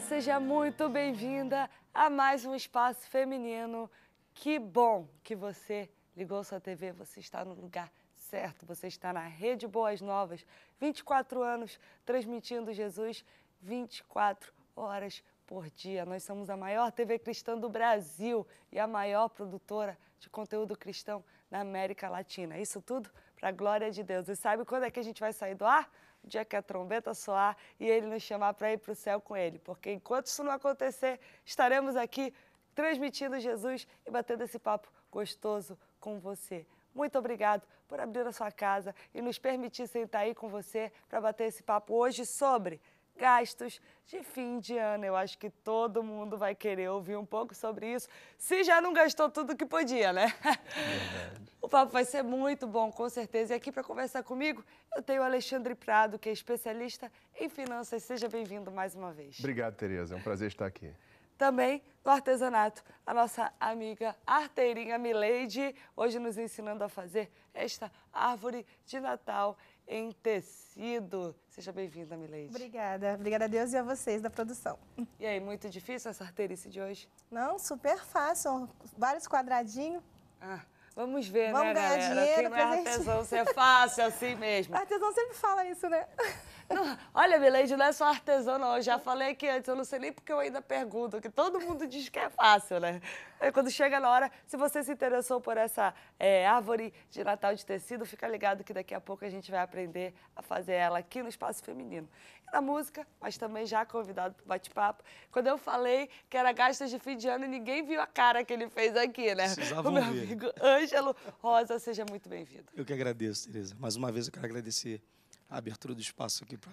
Seja muito bem-vinda a mais um espaço feminino. Que bom que você ligou sua TV, você está no lugar certo, você está na Rede Boas Novas, 24 anos transmitindo Jesus 24 horas por dia. Nós somos a maior TV cristã do Brasil e a maior produtora de conteúdo cristão na América Latina. Isso tudo para a glória de Deus. E sabe quando é que a gente vai sair do ar? Dia que a trombeta soar e ele nos chamar para ir para o céu com ele. Porque enquanto isso não acontecer, estaremos aqui transmitindo Jesus e batendo esse papo gostoso com você. Muito obrigado por abrir a sua casa e nos permitir sentar aí com você para bater esse papo hoje sobre gastos de fim de ano. Eu acho que todo mundo vai querer ouvir um pouco sobre isso, se já não gastou tudo que podia, né? O papo vai ser muito bom, com certeza. E aqui para conversar comigo, eu tenho o Alexandre Prado, que é especialista em finanças. Seja bem-vindo mais uma vez. Obrigado, Tereza. É um prazer estar aqui. Também no artesanato, a nossa amiga arteirinha Mileide, hoje nos ensinando a fazer esta árvore de Natal em tecido. Seja bem-vinda, Mileide. Obrigada. Obrigada a Deus e a vocês da produção. E aí, muito difícil essa arteirice de hoje? Não, super fácil. Vários quadradinhos. Ah, vamos ver, Vamos né, ganhar galera? dinheiro, Quem não é presente. artesão, você é fácil assim mesmo. Artesão sempre fala isso, né? Não, olha, Mileide, não é só artesão, não. Eu já falei aqui antes, eu não sei nem porque eu ainda pergunto, que todo mundo diz que é fácil, né? Aí quando chega na hora, se você se interessou por essa é, árvore de Natal de tecido, fica ligado que daqui a pouco a gente vai aprender a fazer ela aqui no Espaço Feminino. E na música, mas também já convidado para o bate-papo. Quando eu falei que era gastos de fim de ano, ninguém viu a cara que ele fez aqui, né? Precisavam o meu ver. amigo Ângelo Rosa, seja muito bem-vindo. Eu que agradeço, Tereza. Mais uma vez eu quero agradecer a abertura do espaço aqui para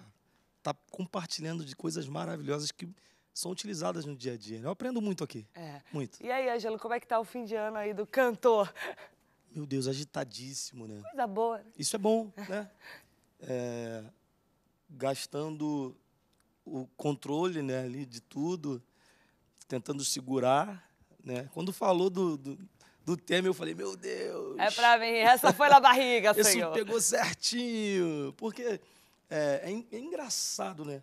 estar compartilhando de coisas maravilhosas que são utilizadas no dia a dia. Eu aprendo muito aqui. É. Muito. E aí, Ângelo, como é que tá o fim de ano aí do cantor? Meu Deus, agitadíssimo, né? Coisa boa, né? Isso é bom, né? É, gastando o controle né, ali de tudo, tentando segurar. Né? Quando falou do, do, do tema, eu falei, meu Deus! É pra mim, essa foi na barriga, Isso senhor. pegou certinho. Porque é, é é engraçado, né?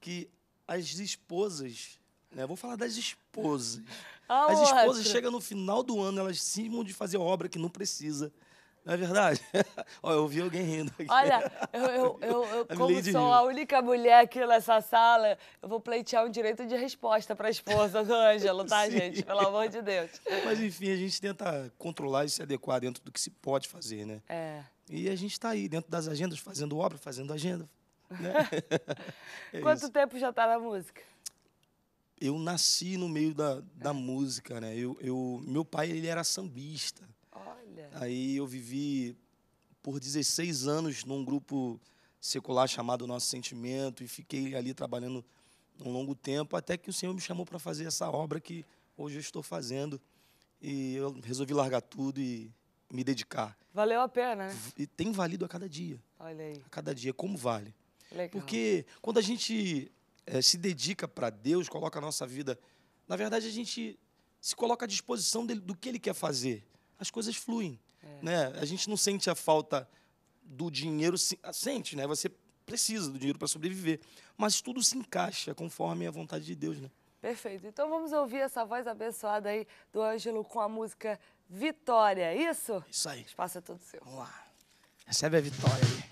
Que as esposas, né? Vou falar das esposas. Ah, as esposas chegam no final do ano, elas cismam de fazer obra que não precisa. Não é verdade? Ó, eu ouvi alguém rindo aqui. Olha, eu, eu, eu, eu A como sou riu. a única mulher aqui nessa sala, eu vou pleitear um direito de resposta pra esposa do Ângelo, tá, Sim. gente? Pelo amor de Deus. Mas enfim, a gente tenta controlar e se adequar dentro do que se pode fazer, né? É. E a gente está aí dentro das agendas, fazendo obra, fazendo agenda. Né? É Quanto isso. tempo já tá na música? Eu nasci no meio da, da música, né? Eu, eu, meu pai, ele era sambista. Olha. Aí eu vivi por 16 anos num grupo secular chamado Nosso Sentimento e fiquei ali trabalhando um longo tempo até que o Senhor me chamou para fazer essa obra que hoje eu estou fazendo. E eu resolvi largar tudo e me dedicar. Valeu a pena, né? E tem valido a cada dia. Olha aí. A cada dia, como vale. Legal. Porque quando a gente eh, se dedica para Deus, coloca a nossa vida, na verdade a gente se coloca à disposição dele, do que ele quer fazer. As coisas fluem, né? A gente não sente a falta do dinheiro, ah, sente, né? Você precisa do dinheiro para sobreviver, mas tudo se encaixa conforme a vontade de Deus, né? Perfeito. Então vamos ouvir essa voz abençoada aí do Ângelo com a música Vitória, é isso? Isso aí. O espaço é todo seu. Vamos lá. Recebe a vitória aí.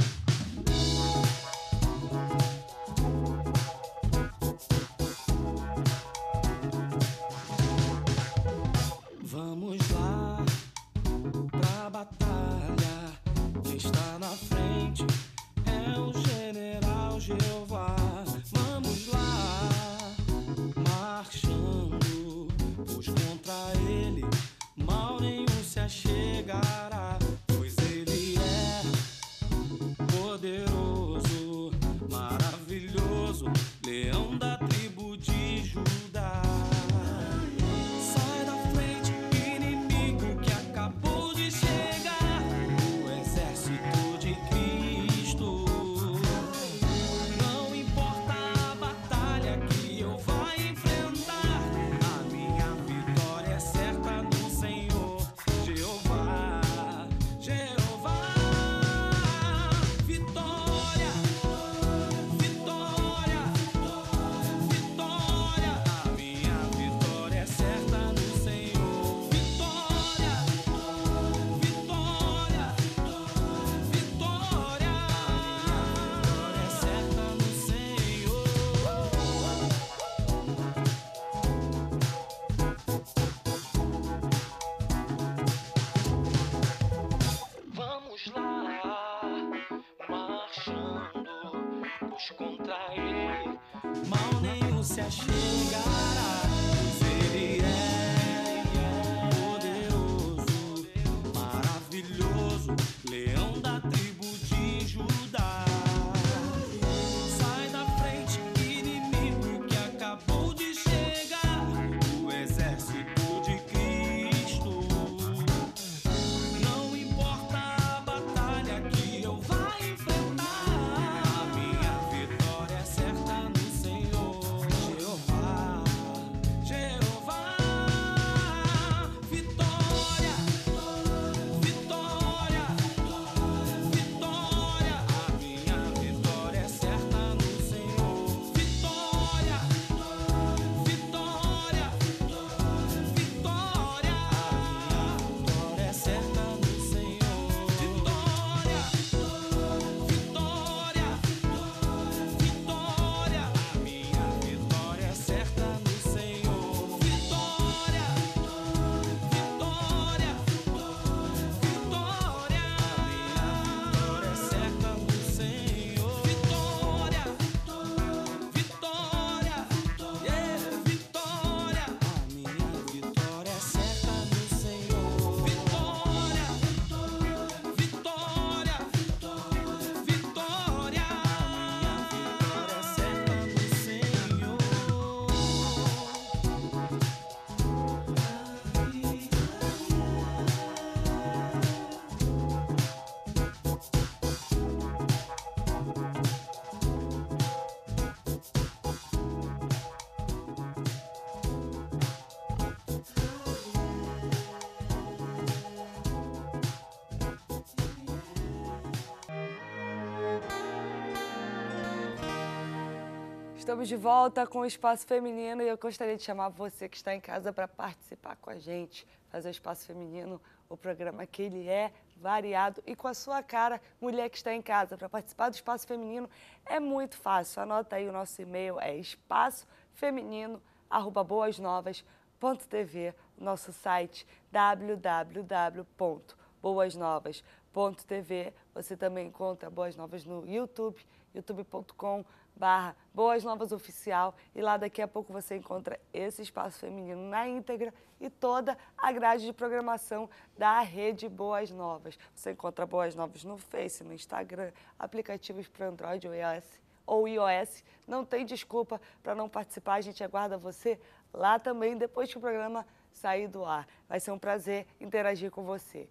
Estamos de volta com o Espaço Feminino e eu gostaria de chamar você que está em casa para participar com a gente, fazer o Espaço Feminino, o programa que ele é variado e com a sua cara, mulher que está em casa, para participar do Espaço Feminino é muito fácil. Anota aí o nosso e-mail, é espaçofeminino@boasnovas.tv, nosso site www.boasnovas.tv. Você também encontra Boas Novas no YouTube, youtube.com barra Boas Novas Oficial e lá daqui a pouco você encontra esse espaço feminino na íntegra e toda a grade de programação da rede Boas Novas. Você encontra Boas Novas no Face, no Instagram, aplicativos para Android ou iOS, ou iOS. Não tem desculpa para não participar, a gente aguarda você lá também depois que o programa sair do ar. Vai ser um prazer interagir com você.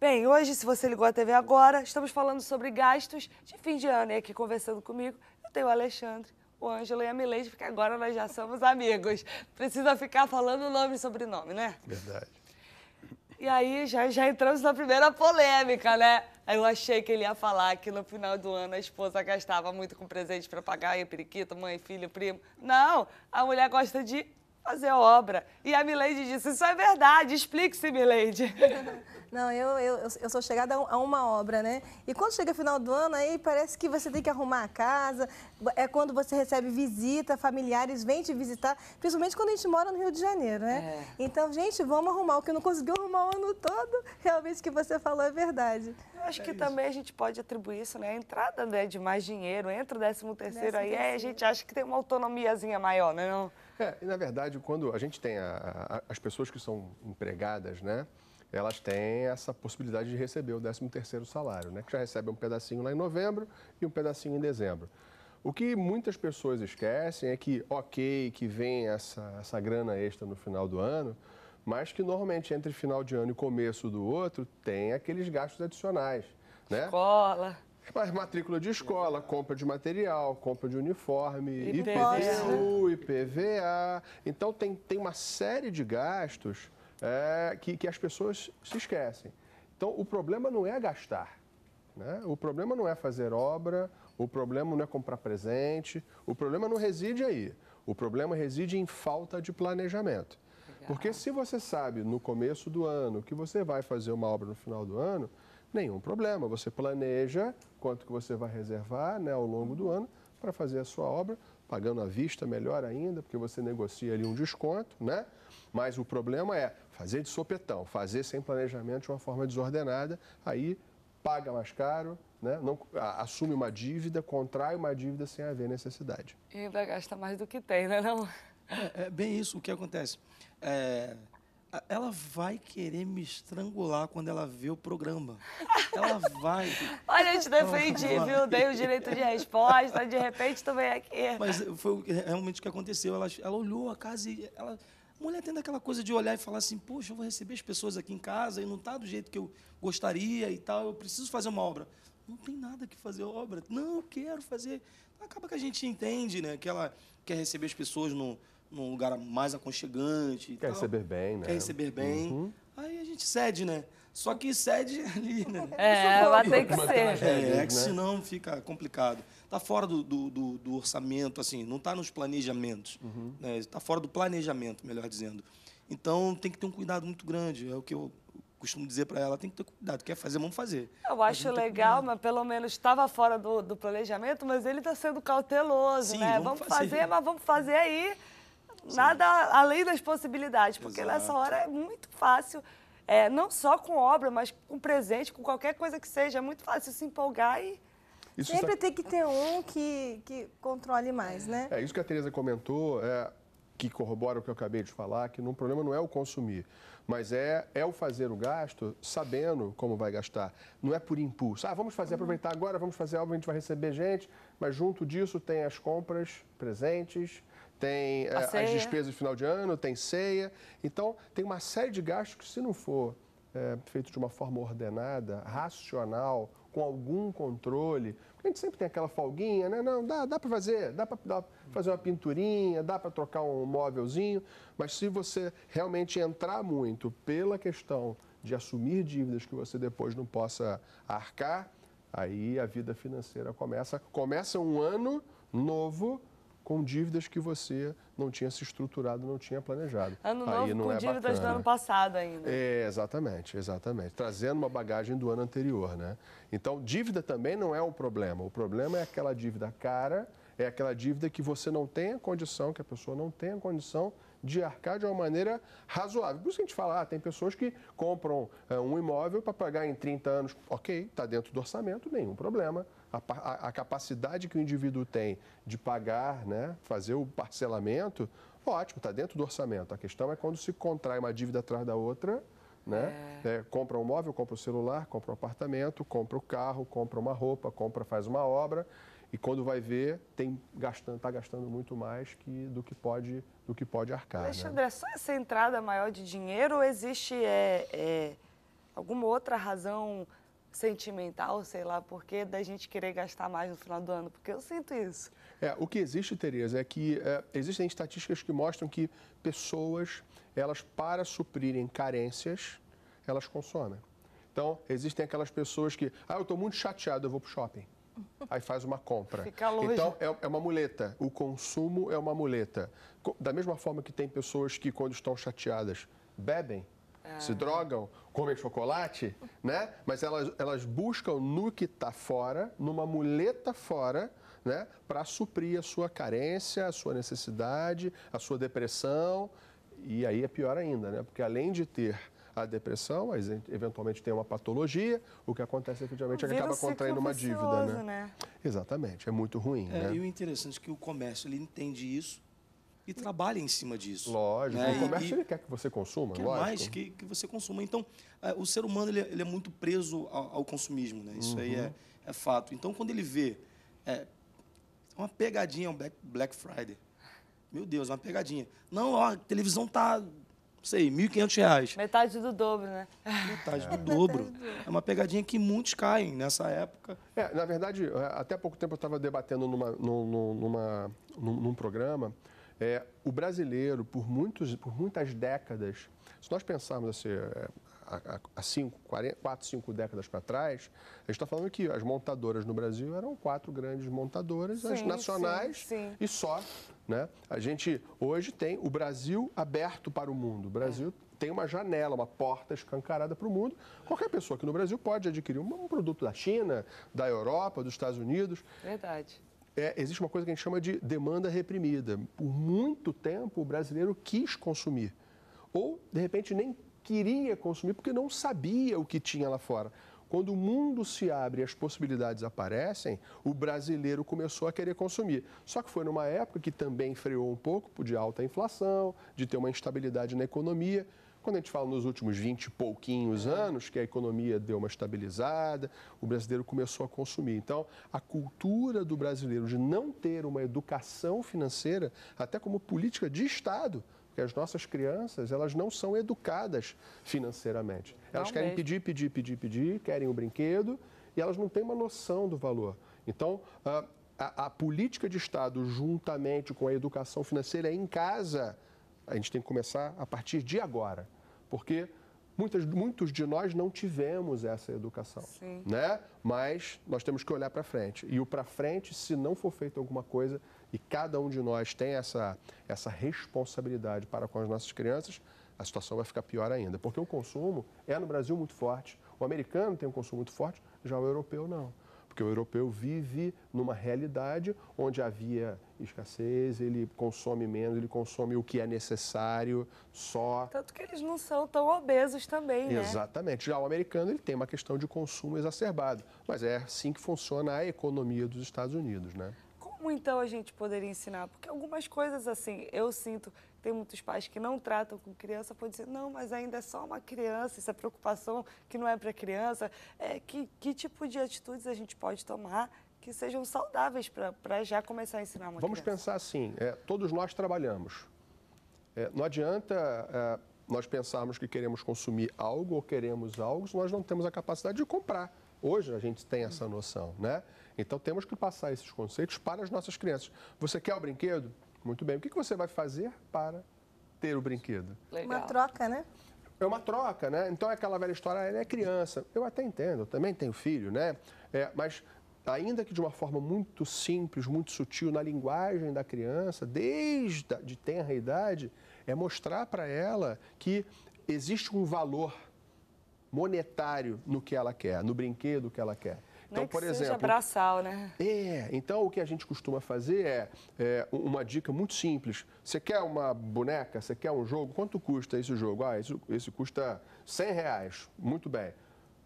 Bem, hoje, se você ligou a TV agora, estamos falando sobre gastos de fim de ano. E aqui conversando comigo, tenho o Alexandre, o Ângelo e a Milene, porque agora nós já somos amigos. Precisa ficar falando nome e sobrenome, né? Verdade. E aí já, já entramos na primeira polêmica, né? Eu achei que ele ia falar que no final do ano a esposa gastava muito com presente para pagar aí, periquito, mãe, filho, primo. Não, a mulher gosta de fazer obra. E a Milady disse, isso é verdade, explique-se, Milady. Não, eu, eu, eu sou chegada a uma obra, né? E quando chega final do ano, aí parece que você tem que arrumar a casa, é quando você recebe visita, familiares vêm te visitar, principalmente quando a gente mora no Rio de Janeiro, né? É. Então, gente, vamos arrumar. O que não conseguiu arrumar o ano todo, realmente o que você falou é verdade. Eu acho que também a gente pode atribuir isso, né? A entrada né, de mais dinheiro, entra o décimo terceiro aí, a gente acha que tem uma autonomiazinha maior, né? Não? É, e na verdade, quando a gente tem a- a- as pessoas que são empregadas, né? Elas têm essa possibilidade de receber o 13º salário, né? Que já recebe um pedacinho lá em novembro e um pedacinho em dezembro. O que muitas pessoas esquecem é que, ok, que vem essa, essa grana extra no final do ano, mas que normalmente entre final de ano e começo do outro tem aqueles gastos adicionais, né? Escola. Mas matrícula de escola, compra de material, compra de uniforme, IPVA. IPTU, IPVA. Então, tem, tem uma série de gastos é, que, que as pessoas se esquecem. Então, o problema não é gastar. Né? O problema não é fazer obra, o problema não é comprar presente, o problema não reside aí. O problema reside em falta de planejamento. Porque se você sabe no começo do ano que você vai fazer uma obra no final do ano, nenhum problema. Você planeja quanto que você vai reservar né, ao longo do ano para fazer a sua obra, pagando à vista melhor ainda, porque você negocia ali um desconto, né? Mas o problema é fazer de sopetão, fazer sem planejamento de uma forma desordenada, aí paga mais caro, né? não, a- assume uma dívida, contrai uma dívida sem haver necessidade. E ainda gasta mais do que tem, né? Não? É, é bem isso o que acontece. É, ela vai querer me estrangular quando ela vê o programa. Ela vai. Olha, eu te defendi, viu? Dei o direito de resposta, de repente tu vem aqui. Mas foi realmente o que aconteceu. Ela, ela olhou a casa e ela. A mulher tendo aquela coisa de olhar e falar assim, poxa, eu vou receber as pessoas aqui em casa e não está do jeito que eu gostaria e tal, eu preciso fazer uma obra. Não tem nada que fazer obra. Não, eu quero fazer. Acaba que a gente entende, né? Que ela quer receber as pessoas num, num lugar mais aconchegante. e Quer tal. receber bem, né? Quer receber bem. Aí a gente cede, né? Só que cede ali, né? É, mas tem que ser. É, é que senão fica complicado. Está fora do, do, do- do orçamento, assim, não está nos planejamentos. Está fora do planejamento, melhor dizendo. Então tem que ter um cuidado muito grande. É o que eu costumo dizer para ela, tem que ter cuidado. Quer fazer, vamos fazer. Eu acho legal, mas pelo menos estava fora do, do planejamento, mas ele está sendo cauteloso, Sim, né? vamos Vamos fazer. fazer, mas vamos fazer aí nada além das possibilidades, porque nessa Exato. hora é muito fácil, é, não só com obra, mas com presente, com qualquer coisa que seja, é muito fácil se empolgar e Isso Sempre está- tem que ter um que, que controle mais, né? É isso que a Tereza comentou, é, que corrobora o que eu acabei de falar, que o problema não é o consumir, mas é, é o fazer o gasto sabendo como vai gastar. Não é por impulso. Ah, vamos fazer, aproveitar agora, vamos fazer algo, a gente vai receber gente, mas junto disso tem as compras, presentes, tem é, as despesas de final de ano, tem ceia. Então, tem uma série de gastos que, se não for é, feito de uma forma ordenada, racional, com algum controle, a gente sempre tem aquela folguinha, né? Não, dá, dá para fazer, dá para fazer uma pinturinha, dá para trocar um móvelzinho, mas se você realmente entrar muito pela questão de assumir dívidas que você depois não possa arcar, aí a vida financeira começa, começa um ano novo com dívidas que você não tinha se estruturado, não tinha planejado. ano Aí novo não com é dívidas do bacana. ano passado ainda. É, exatamente, exatamente. Trazendo uma bagagem do ano anterior, né? Então, dívida também não é o problema. O problema é aquela dívida cara, é aquela dívida que você não tem a condição, que a pessoa não tem a condição de arcar de uma maneira razoável. Por isso que a gente fala, ah, tem pessoas que compram eh, um imóvel para pagar em 30 anos. Ok, está dentro do orçamento, nenhum problema. A, a- a capacidade que o indivíduo tem de pagar, né, fazer o parcelamento, ótimo, está dentro do orçamento. A questão é quando se contrai uma dívida atrás da outra, né? É, compra um móvel, compra o celular, compra um apartamento, compra o carro, compra uma roupa, compra, faz uma obra e quando vai ver tem gastando, está gastando muito mais que do que pode do que pode arcar. Né? Alexandre, é só essa entrada maior de dinheiro ou existe é, é, alguma outra razão sentimental, sei lá, por que da gente querer gastar mais no final do ano? Porque eu sinto isso. É, o que existe, Tereza, é que é, existem estatísticas que mostram que pessoas, elas para suprirem carências, elas consomem. Então, existem aquelas pessoas que, ah, eu estou muito chateado, eu vou para o shopping. Aí faz uma compra. Fica longe. Então, é, é uma muleta. O consumo é uma muleta. Da mesma forma que tem pessoas que, quando estão chateadas, bebem, se drogam, comem chocolate, né? Mas elas, elas buscam no que está fora, numa muleta fora, né? Para suprir a sua carência, a sua necessidade, a sua depressão. E aí é pior ainda, né? Porque além de ter a depressão, mas eventualmente tem uma patologia, o que acontece efetivamente é que acaba contraindo uma dívida, né? né? Exatamente, é muito ruim, É, né? E o interessante é que o comércio ele entende isso e trabalha em cima disso. Lógico, né? o comércio e- ele quer que você consuma, quer lógico. mais que, que você consuma. Então, eh, o ser humano ele, é- ele é muito preso ao, ao consumismo, né? Isso aí Uhum. é, é fato. Então, quando ele vê é, uma pegadinha, um Black, Black Friday, meu Deus, uma pegadinha. Não, ó, a televisão tá, sei, 1.500 reais. Metade do dobro, né? Metade do dobro. É uma pegadinha que muitos caem nessa época. É, na verdade, é, até há pouco tempo eu estava debatendo numa, num, num- numa, num, num programa. é, o brasileiro, por, muitos, por muitas décadas, se nós pensarmos assim, é, há, cinco, 40, quatro, cinco décadas para trás, a gente está falando que as montadoras no Brasil eram quatro grandes montadoras, as Sim, nacionais sim, sim. e só. Né? A gente hoje tem o Brasil aberto para o mundo. O Brasil tem uma janela, uma porta escancarada para o mundo. Qualquer pessoa aqui no Brasil pode adquirir um, um produto da China, da Europa, dos Estados Unidos. Verdade. É, existe uma coisa que a gente chama de demanda reprimida. Por muito tempo, o brasileiro quis consumir. Ou, de repente, nem queria consumir porque não sabia o que tinha lá fora. Quando o mundo se abre e as possibilidades aparecem, o brasileiro começou a querer consumir. Só que foi numa época que também freou um pouco de alta inflação, de ter uma instabilidade na economia. Quando a gente fala nos últimos 20 e pouquinhos anos, que a economia deu uma estabilizada, o brasileiro começou a consumir. Então, a cultura do brasileiro de não ter uma educação financeira, até como política de Estado, porque as nossas crianças, elas não são educadas financeiramente. Elas Não querem mesmo. pedir, pedir, pedir, pedir, querem o brinquedo e elas não têm uma noção do valor. Então, a, a- a política de Estado, juntamente com a educação financeira em casa, a gente tem que começar a partir de agora. Porque muitas, muitos de nós não tivemos essa educação. Sim. Né? Mas nós temos que olhar para frente. E o para frente, se não for feito alguma coisa, e cada um de nós tem essa, essa responsabilidade para com as nossas crianças, a situação vai ficar pior ainda. Porque o consumo é no Brasil muito forte. O americano tem um consumo muito forte, já o europeu não. Porque o europeu vive numa realidade onde havia escassez, ele consome menos, ele consome o que é necessário só. Tanto que eles não são tão obesos também, né? Exatamente. Já o americano ele tem uma questão de consumo exacerbado. Mas é assim que funciona a economia dos Estados Unidos, né? Como então a gente poderia ensinar? Porque algumas coisas assim, eu sinto, tem muitos pais que não tratam com criança, podem dizer, não, mas ainda é só uma criança, isso é preocupação que não é para criança. É, que, que tipo de atitudes a gente pode tomar que sejam saudáveis para já começar a ensinar uma Vamos criança? pensar assim: é, todos nós trabalhamos. É, não adianta é, nós pensarmos que queremos consumir algo ou queremos algo se nós não temos a capacidade de comprar. Hoje a gente tem essa noção, né? Então temos que passar esses conceitos para as nossas crianças. Você quer o brinquedo? Muito bem. O que você vai fazer para ter o brinquedo? Legal. Uma troca, né? É uma troca, né? Então é aquela velha história, ele é criança. Eu até entendo, eu também tenho filho, né? É, mas ainda que de uma forma muito simples, muito sutil, na linguagem da criança, desde a, de tenra idade, é mostrar para ela que existe um valor monetário no que ela quer, no brinquedo que ela quer. Então, é por seja exemplo, braçal, né? é, então o que a gente costuma fazer é, é, uma dica muito simples. Você quer uma boneca? Você quer um jogo? Quanto custa esse jogo? Ah, esse, esse custa 100 reais. Muito bem.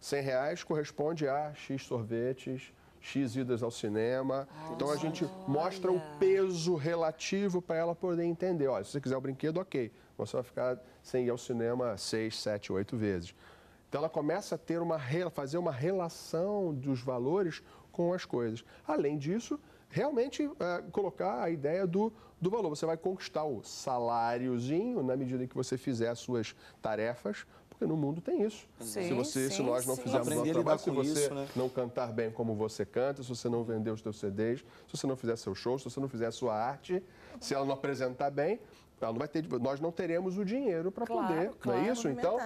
100 reais corresponde a X sorvetes, X idas ao cinema. então a gente mostra o peso relativo para ela poder entender. Olha, se você quiser o brinquedo, ok. Você vai ficar sem ir ao cinema 6, 7, 8 vezes. Então ela começa a ter uma fazer uma relação dos valores com as coisas. Além disso, realmente eh, colocar a ideia do, do valor. Você vai conquistar o saláriozinho na medida em que você fizer as suas tarefas, porque no mundo tem isso. se Sim, você, se sim, nós não sim. fizermos nosso trabalho, se você isso, né? não cantar bem como você canta, se você não vender os seus CDs, se você não fizer seu show, se você não fizer a sua arte, se ela não apresentar bem, ela não vai ter, nós não teremos o dinheiro para Claro, poder, não claro. é isso? Então.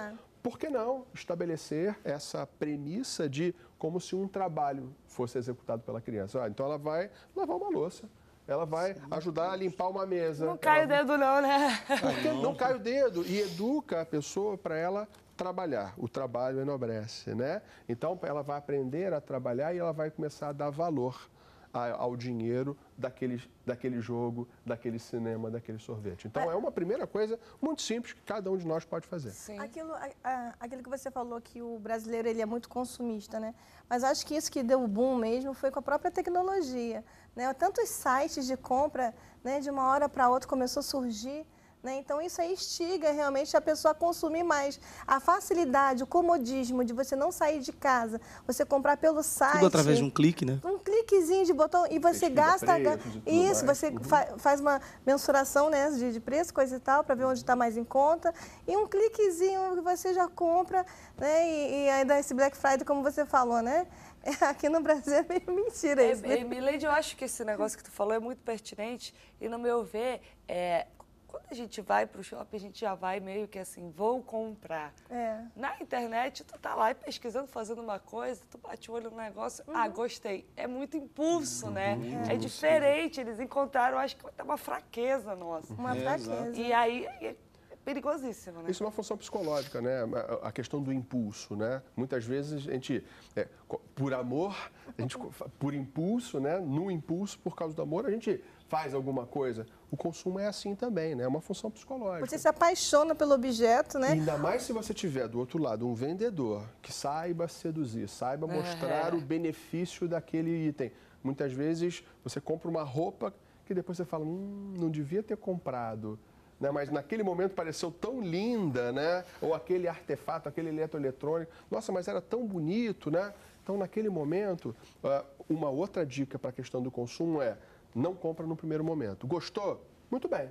Por que não estabelecer essa premissa de como se um trabalho fosse executado pela criança? Ah, então ela vai lavar uma louça, ela vai ajudar a limpar uma mesa. Não cai o ela vai- dedo não, né? porque não cai o dedo e educa a pessoa para ela trabalhar. O trabalho enobrece, né? Então ela vai aprender a trabalhar e ela vai começar a dar valor ao dinheiro daquele, daquele jogo, daquele cinema, daquele sorvete. Então é uma primeira coisa muito simples que cada um de nós pode fazer. Sim. Aquilo, a- a- aquilo que você falou que o brasileiro ele é muito consumista, né? Mas acho que isso que deu o boom mesmo foi com a própria tecnologia, né? Tantos sites de compra, né? De uma hora para outra começou a surgir. Né? Então, isso aí instiga realmente a pessoa a consumir mais. A facilidade, o comodismo de você não sair de casa, você comprar pelo site. Tudo através de um clique, né? Um cliquezinho de botão e você Pesquisa gasta. tudo isso, mais. você fa- faz uma mensuração né, de, de preço, coisa e tal, para ver onde está mais em conta. E um cliquezinho que você já compra, né? E, e ainda esse Black Friday, como você falou, né? Aqui no Brasil é meio mentira isso. né? É, Milady, eu acho que esse negócio que tu falou é muito pertinente e, no meu ver, é, quando a gente vai para o shopping, a gente já vai meio que assim, vou comprar. É. Na internet, tu tá lá pesquisando, fazendo uma coisa, tu bate o olho no negócio, ah, gostei. É muito impulso, né? É diferente, eles encontraram, acho que até uma fraqueza nossa. Uma É, fraqueza. E aí, aí perigosíssimo, né? Isso é uma função psicológica, né? A- questão do impulso, né? Muitas vezes a gente, é, por amor, a gente, por impulso, né? No impulso, por causa do amor, a gente faz alguma coisa. O consumo é assim também, né? É uma função psicológica. Você se apaixona pelo objeto, E né? ainda mais se você tiver do outro lado um vendedor que saiba seduzir, saiba mostrar o benefício daquele item. Muitas vezes você compra uma roupa que depois você fala, hum, não devia ter comprado. Né? Mas naquele momento pareceu tão linda, né? Ou aquele artefato, aquele eletroeletrônico. Nossa, mas era tão bonito, né? Então, naquele momento, ah, uma outra dica para a questão do consumo é não compra no primeiro momento. Gostou? Muito bem.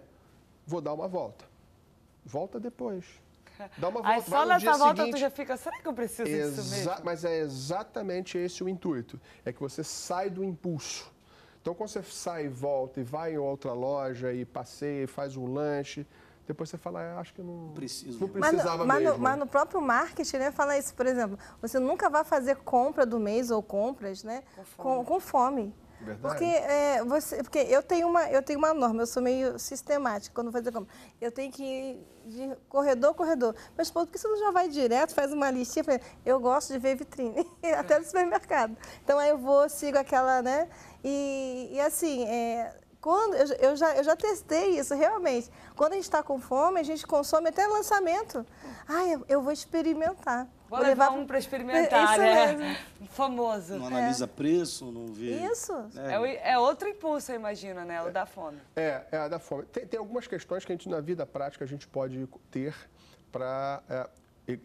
Vou dar uma volta. Volta depois. Dá uma volta. Aí só no nessa volta seguinte. tu já fica, será que eu preciso disso Exa- mesmo? Mas é exatamente esse o intuito. É que você sai do impulso. Então, quando você sai e volta e vai em outra loja e passeia e faz um lanche, depois você fala, ah, acho que não, Preciso. não Mas, precisava no, mas, no, mesmo. mas no próprio marketing, né, fala isso, por exemplo, você nunca vai fazer compra do mês ou compras, né, com, com fome. Verdade. Porque, é, você, porque eu, tenho uma, eu tenho uma norma, eu sou meio sistemática quando vou fazer compra. Eu tenho que ir de corredor, corredor. Mas, por que você não já vai direto, faz uma listinha? Eu gosto de ver vitrine, até no supermercado. Então, aí eu vou, sigo aquela, né? E, e assim, é, quando, eu, eu já, eu já testei isso, realmente. Quando a gente está com fome, a gente consome até lançamento. Ah, eu, eu vou experimentar. Vou levar um pra experimentar, Isso né? mesmo. Famoso. Não analisa preço, não vê. Isso. É, o- é outro impulso, eu imagino, né? O da fome. É, é a da fome. Tem, tem algumas questões que a gente, na vida prática, a gente pode ter para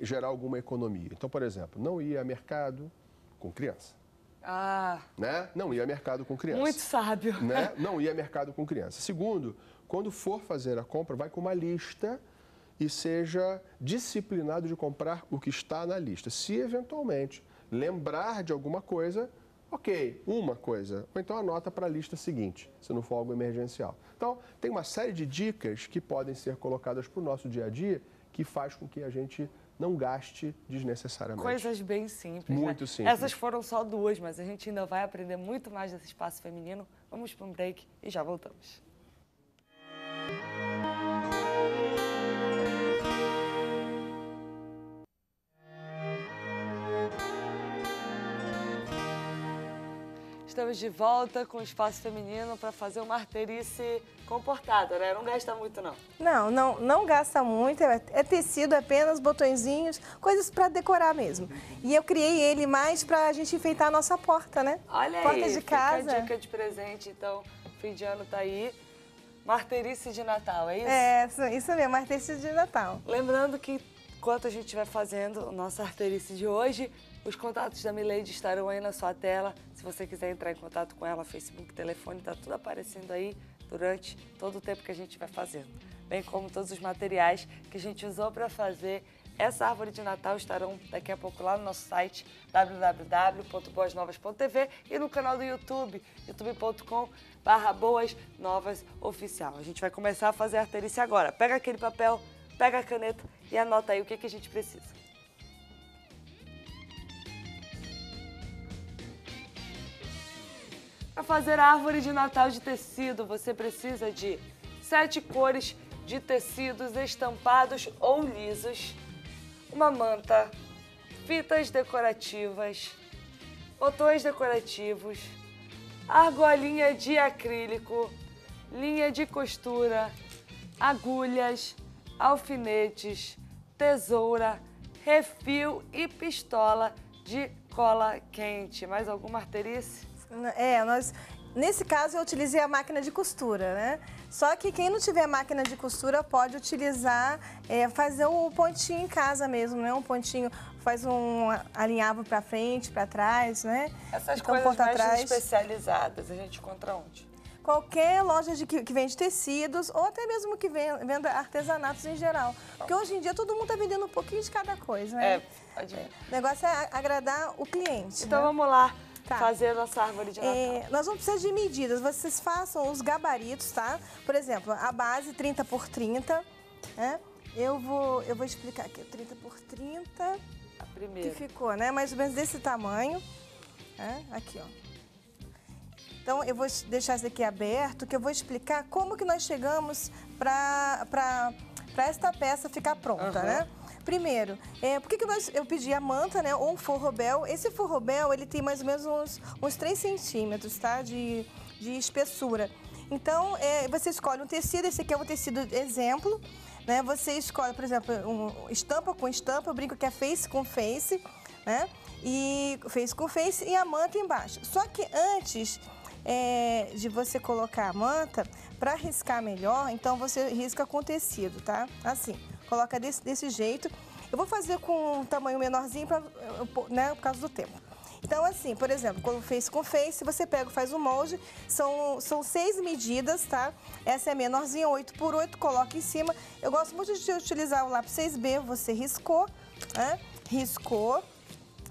gerar alguma economia. Então, por exemplo, não ir a mercado com criança. Ah, Né? Não ir a mercado com criança. muito sábio. né? Não ir a mercado com criança. Segundo, quando for fazer a compra, vai com uma lista e seja disciplinado de comprar o que está na lista. Se eventualmente lembrar de alguma coisa, ok, uma coisa, ou então anota para a lista seguinte, se não for algo emergencial. Então, tem uma série de dicas que podem ser colocadas para o nosso dia a dia que faz com que a gente não gaste desnecessariamente. Coisas bem simples. Muito né? simples. Essas foram só duas, mas a gente ainda vai aprender muito mais desse espaço feminino. Vamos para um break e já voltamos. Estamos de volta com o espaço feminino para fazer uma arterice comportada, né? Não gasta muito, não. Não, não, não gasta muito, é, é tecido apenas, botõezinhos, coisas para decorar mesmo. E eu criei ele mais para a gente enfeitar a nossa porta, né? Olha porta aí, de fica casa. a dica de presente, então, fim de ano tá aí. Marterice de Natal, é isso? É, isso, isso mesmo, mas tecido de Natal. Lembrando que enquanto a gente estiver fazendo nossa arterice de hoje, os contatos da Milady estarão aí na sua tela. Se você quiser entrar em contato com ela, Facebook, telefone, tá tudo aparecendo aí durante todo o tempo que a gente vai fazendo. Bem como todos os materiais que a gente usou para fazer essa árvore de Natal estarão daqui a pouco lá no nosso site www.boasnovas.tv e no canal do YouTube, youtube.com barra Boas Novas Oficial. A gente vai começar a fazer a arterice agora. Pega aquele papel, pega a caneta e anota aí o que, que a gente precisa. Para fazer a árvore de Natal de tecido, você precisa de sete cores de tecidos estampados ou lisos, uma manta, fitas decorativas, botões decorativos, argolinha de acrílico, linha de costura, agulhas, alfinetes, tesoura, refil e pistola de cola quente. Mais alguma arterice? É, nós. Nesse caso, eu utilizei a máquina de costura, né? Só que quem não tiver máquina de costura pode utilizar, é, fazer um pontinho em casa mesmo, né? Um pontinho, faz um alinhavo para frente, para trás, né? Essas Então, coisas mais atrás. especializadas, a gente encontra onde? Qualquer loja de, que, que vende ttecidos ou até mesmo que ven- venda artesanatos em geral. Porque hoje em dia todo mundo está vendendo um pouquinho de cada coisa, né? É, pode ver. O negócio é agradar o cliente. Então né? vamos lá Tá. fazer a nossa árvore de Natal. É, nós vamos precisar de medidas. Vocês façam os gabaritos, tá? Por exemplo, a base 30 por 30, né? Eu vou, eu vou explicar aqui, 30 por 30, A que primeira. ficou, né? Mais ou menos desse tamanho. né? Aqui, ó. Então, eu vou deixar isso aqui aberto, que eu vou explicar como que nós chegamos para esta peça ficar pronta, Aham. né? Primeiro, é, por que, que nós, eu pedi a manta, né? Ou um forrobel. Esse forrobel, ele tem mais ou menos uns, uns 3 centímetros, tá? De, de espessura. Então, é, você escolhe um tecido, esse aqui é um tecido exemplo, né? Você escolhe, por exemplo, um, estampa com estampa, eu brinco que é face com face, né? E face com face e a manta embaixo. Só que antes é, de você colocar a manta, para riscar melhor, então você risca com tecido, tá? Assim, coloca desse, desse jeito. Eu vou fazer com um tamanho menorzinho, pra, né, por causa do tempo. Então, assim, por exemplo, quando face com face, você pega, faz o molde, são, são seis medidas, tá? Essa é menorzinha, 8 por 8, coloca em cima. Eu gosto muito de utilizar o lápis 6B, você riscou, né? Riscou.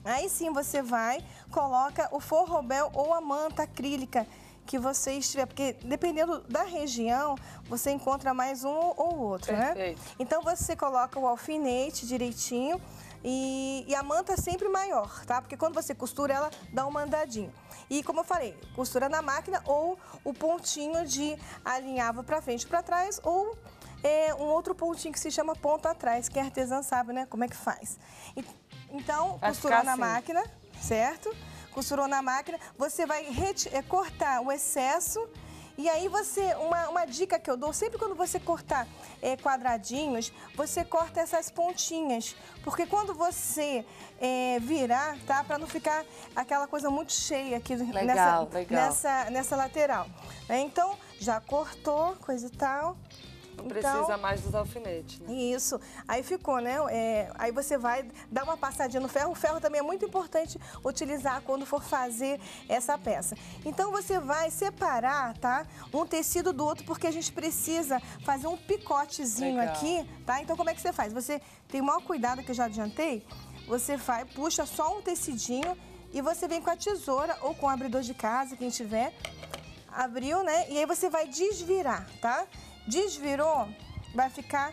Aí sim você vai, coloca o forrobel ou a manta acrílica que você estiver, porque dependendo da região, você encontra mais um ou outro, né? Perfeito. Então você coloca o alfinete direitinho e, e a manta sempre maior, tá? Porque quando você costura, ela dá uma andadinha. E como eu falei, costura na máquina ou o pontinho de alinhava para frente e para trás ou é, um outro pontinho que se chama ponto atrás, que a artesã sabe, né, como é que faz. E- então, Vai ficar na assim. máquina, certo? Costurou na máquina, você vai é, cortar o excesso e aí você, uma, uma dica que eu dou, sempre quando você cortar é, quadradinhos, você corta essas pontinhas. Porque quando você é, virar, tá? Para não ficar aquela coisa muito cheia aqui Legal, nessa, legal. nessa, nessa lateral. né? Então, já cortou, coisa e tal. Não Então, precisa mais dos alfinetes, né? isso. Aí ficou, né? É, aí você vai dar uma passadinha no ferro. O ferro também é muito importante utilizar quando for fazer essa peça. Então você vai separar, tá? Um tecido do outro, porque a gente precisa fazer um picotezinho Legal. aqui, tá? Então como é que você faz? Você tem o maior cuidado que eu já adiantei. Você vai, puxa só um tecidinho e você vem com a tesoura ou com o abridor de casa, quem tiver. Abriu, né? E aí você vai desvirar, tá? Desvirou, vai ficar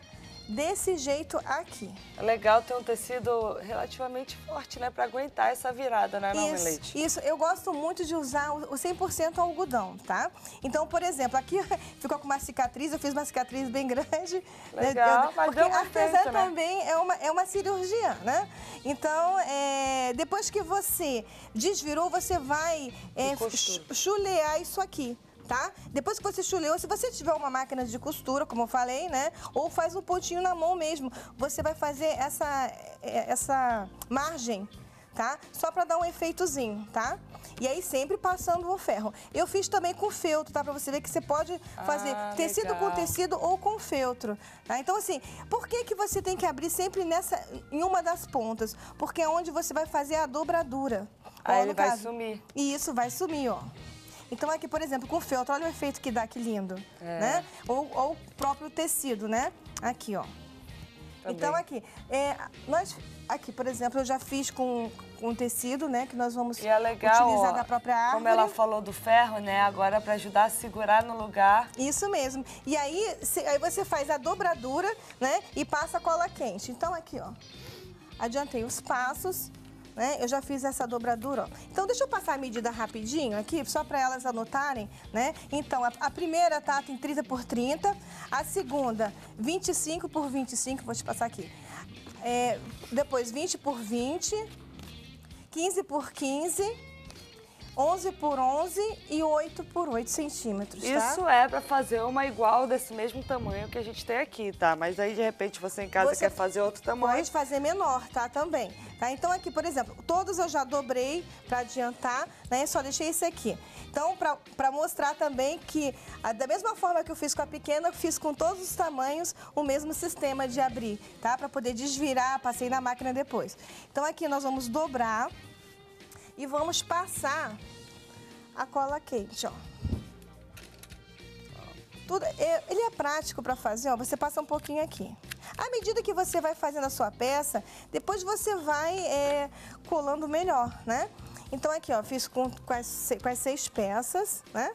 desse jeito aqui. É legal ter um tecido relativamente forte, né? Pra aguentar essa virada, né, não, Isso, Leite? isso, eu gosto muito de usar o o 100% algodão, tá? Então, por exemplo, aqui ficou com uma cicatriz, eu fiz uma cicatriz bem grande. né? Legal, Eu- mas porque a artesã né? também é uma, é uma cirurgiã, né? Então, é, depois que você desvirou, você vai é, chulear isso aqui. Tá? Depois que você chuleou, se você tiver uma máquina de costura, como eu falei, né? Ou faz um pontinho na mão mesmo, você vai fazer essa, é, essa margem tá? Só para dar um efeitozinho, tá? E aí sempre passando o ferro. Eu fiz também com feltro, tá? Para você ver que você pode fazer Ah, tecido com legal. tecido ou com feltro, tá? Então assim, por que que você tem que abrir sempre nessa em uma das pontas? Porque é onde você vai fazer a dobradura. Aí Ó, ele vai caso. sumir. E isso vai sumir, ó. Então aqui, por exemplo, com feltro, olha o efeito que dá, que lindo, É. né? Ou, ou o próprio tecido, né? Aqui, ó. Também. Então aqui, é, nós aqui, por exemplo, eu já fiz com, com tecido, né, que nós vamos E é legal, utilizar ó, da própria árvore. como ela falou do ferro, né? Agora pra ajudar a segurar no lugar. Isso mesmo. E aí, se- aí você faz a dobradura, né, e passa a cola quente. Então aqui, ó, adiantei os passos, né? Eu já fiz essa dobradura, ó. Então deixa eu passar a medida rapidinho aqui, só para elas anotarem, né? Então a, a primeira tá em 30 por 30, a segunda 25 por 25, vou te passar aqui. É, depois 20 por 20, 15 por 15, 11 por 11 e 8 por 8 centímetros, tá? Isso é pra fazer uma igual desse mesmo tamanho que a gente tem aqui, tá? Mas aí, de repente, você em casa Você quer fazer outro tamanho. Pode fazer menor, tá? Também. Tá? Então aqui, por exemplo, todos eu já dobrei para adiantar, né? Só deixei esse aqui. Então, para mostrar também que, ah, da mesma forma que eu fiz com a pequena, eu fiz com todos os tamanhos o mesmo sistema de abrir, tá? Para poder desvirar, passei na máquina depois. Então aqui nós vamos dobrar e vamos passar a cola quente, ó. Tudo, é- ele é prático para fazer, ó. Você passa um pouquinho aqui. À medida que você vai fazendo a sua peça, depois você vai é, colando melhor, né? Então aqui, ó, fiz com, com, as, com as seis peças, né?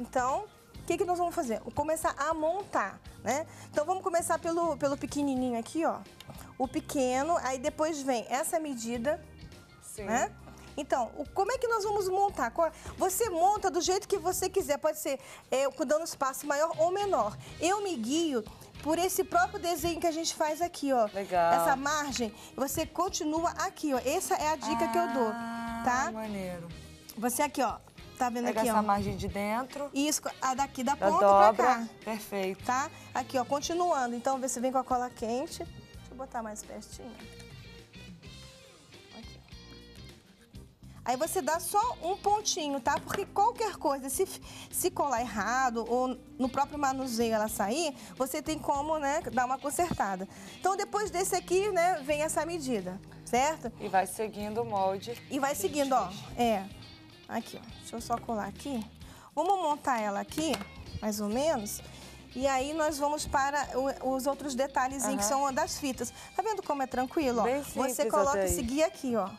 Então, o que, que nós vamos fazer? Começar a montar, né? Então vamos começar pelo, pelo pequenininho aqui, ó. O pequeno, aí depois vem essa medida, Sim. né? Então, como é que nós vamos montar? Qual- Você monta do jeito que você quiser, pode ser é, dando espaço maior ou menor. Eu me guio por esse próprio desenho que a gente faz aqui, ó. Legal. Essa margem, você continua aqui, ó. Essa é a dica que eu dou, tá? Ah, maneiro. Você aqui, ó. Tá vendo Pega aqui, essa ó? margem de dentro, Isso, a daqui da da ponta pra dobra. cá Perfeito. tá? Aqui, ó, continuando. Então, vê se vem com a cola quente. Deixa eu botar mais pertinho. Aí você dá só um pontinho, tá? Porque qualquer coisa, se, se colar errado ou no próprio manuseio ela sair, você tem como, né, dar uma consertada. Então, depois desse aqui, né, vem essa medida, certo? E vai seguindo o molde. E vai seguindo, ó. É. Aqui, ó. Deixa eu só colar aqui. Vamos montar ela aqui, mais ou menos. E aí nós vamos para os outros detalhezinhos que são das fitas. Tá vendo como é tranquilo, ó? Você coloca esse guia aqui, ó.